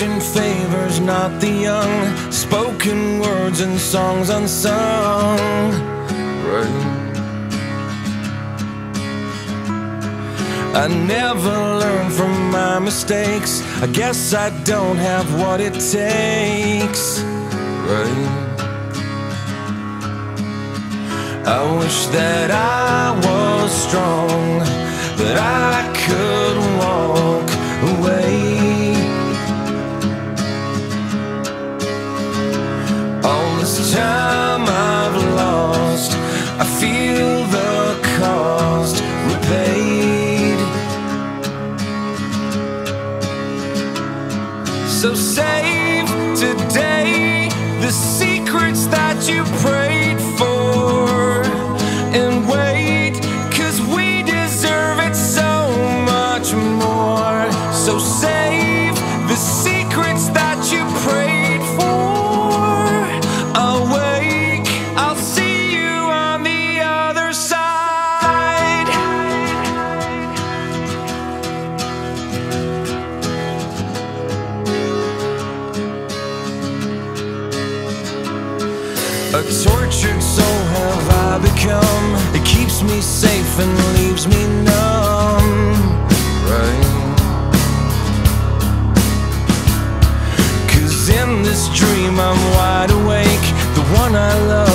Fortune favors not the young, spoken words and songs unsung. Right. I never learn from my mistakes. I guess I don't have what it takes. Right. I wish that I was strong, that I could Time I've lost, I feel the cost repaid. So save today the secrets that you prayed tortured so have I become. It keeps me safe and leaves me numb. Right. Cause in this dream I'm wide awake. The one I love.